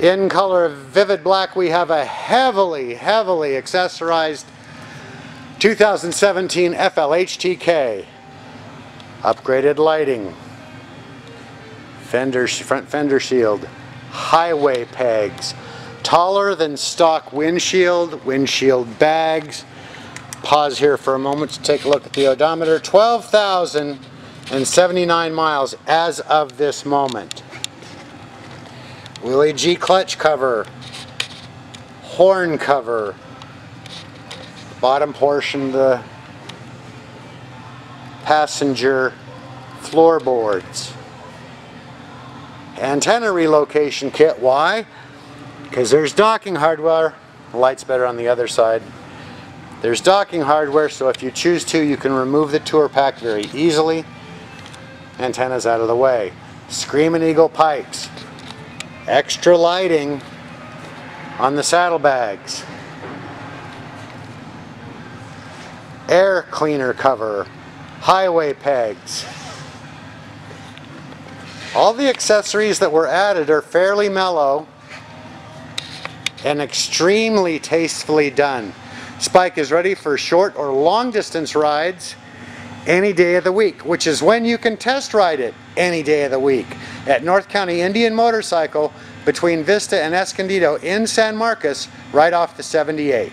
In color of vivid black, we have a heavily, heavily accessorized 2017 FLHTK. Upgraded lighting, fender, front fender shield, highway pegs, taller than stock windshield, windshield bags. Pause here for a moment to take a look at the odometer. 12,079 miles as of this moment. Willie G clutch cover, horn cover, bottom portion the passenger floorboards. Antenna relocation kit, why? Because there's docking hardware, the light's better on the other side. There's docking hardware, so if you choose to, you can remove the tour pack very easily. Antennas out of the way. Screaming Eagle pipes. Extra lighting on the saddlebags. Air cleaner cover. Highway pegs. All the accessories that were added are fairly mellow and extremely tastefully done. Spike is ready for short or long distance rides any day of the week, which is when you can test ride it any day of the week at North County Indian Motorcycle between Vista and Escondido in San Marcos right off the 78.